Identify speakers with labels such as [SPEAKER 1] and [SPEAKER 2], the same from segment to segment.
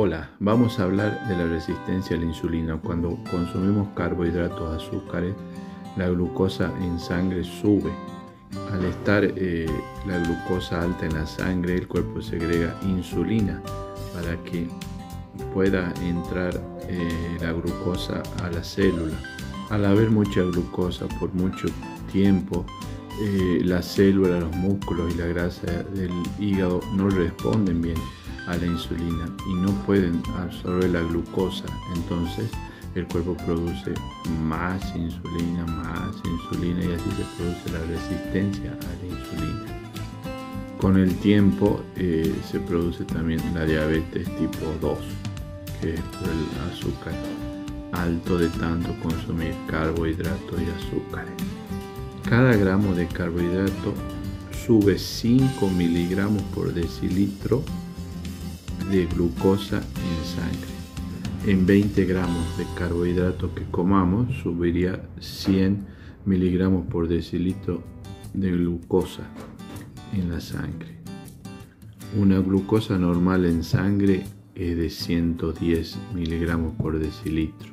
[SPEAKER 1] Hola, vamos a hablar de la resistencia a la insulina. Cuando consumimos carbohidratos, azúcares, la glucosa en sangre sube. Al estar eh, la glucosa alta en la sangre, el cuerpo segrega insulina para que pueda entrar eh, la glucosa a la célula. Al haber mucha glucosa por mucho tiempo, eh, la célula, los músculos y la grasa del hígado no responden bien a la insulina y no pueden absorber la glucosa, entonces el cuerpo produce más insulina, más insulina y así se produce la resistencia a la insulina. Con el tiempo eh, se produce también la diabetes tipo 2, que es por el azúcar alto de tanto consumir carbohidratos y azúcares. Cada gramo de carbohidrato sube 5 miligramos por decilitro de glucosa en sangre. En 20 gramos de carbohidratos que comamos subiría 100 miligramos por decilitro de glucosa en la sangre. Una glucosa normal en sangre es de 110 miligramos por decilitro.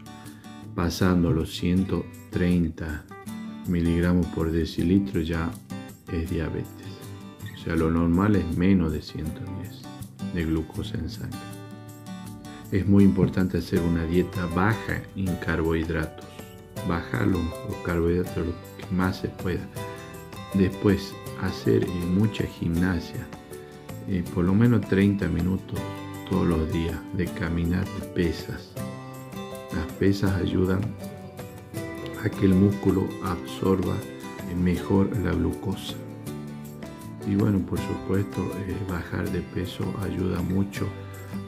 [SPEAKER 1] Pasando los 130 miligramos por decilitro ya es diabetes. O sea, lo normal es menos de 110 de glucosa en sangre. Es muy importante hacer una dieta baja en carbohidratos. Bajar los, carbohidratos lo que más se pueda. Después hacer eh, mucha gimnasia, eh, por lo menos 30 minutos todos los días de caminar de pesas. Las pesas ayudan a que el músculo absorba mejor la glucosa. Y bueno, por supuesto, eh, bajar de peso ayuda mucho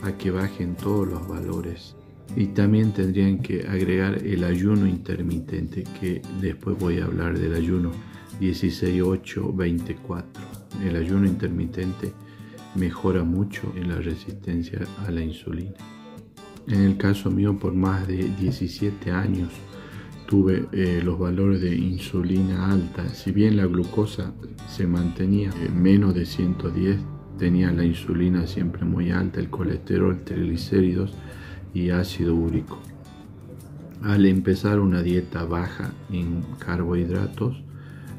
[SPEAKER 1] a que bajen todos los valores. Y también tendrían que agregar el ayuno intermitente, que después voy a hablar del ayuno 16-8-24. El ayuno intermitente mejora mucho en la resistencia a la insulina. En el caso mío, por más de 17 años, tuve eh, los valores de insulina alta. Si bien la glucosa se mantenía en menos de 110, tenía la insulina siempre muy alta, el colesterol, triglicéridos y ácido úrico. Al empezar una dieta baja en carbohidratos,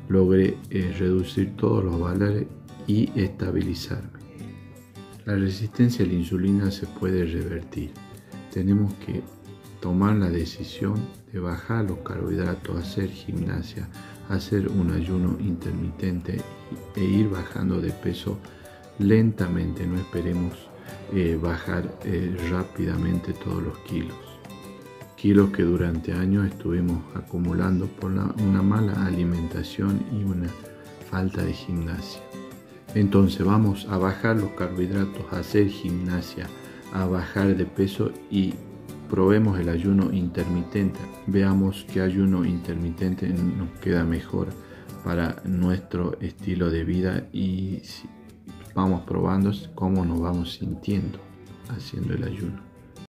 [SPEAKER 1] logré eh, reducir todos los valores y estabilizarme. La resistencia a la insulina se puede revertir. Tenemos que tomar la decisión de bajar los carbohidratos, hacer gimnasia, hacer un ayuno intermitente e ir bajando de peso lentamente, no esperemos eh, bajar eh, rápidamente todos los kilos. Kilos que durante años estuvimos acumulando por una mala alimentación y una falta de gimnasia. Entonces vamos a bajar los carbohidratos, a hacer gimnasia, a bajar de peso y probemos el ayuno intermitente, veamos qué ayuno intermitente nos queda mejor para nuestro estilo de vida y vamos probando cómo nos vamos sintiendo haciendo el ayuno.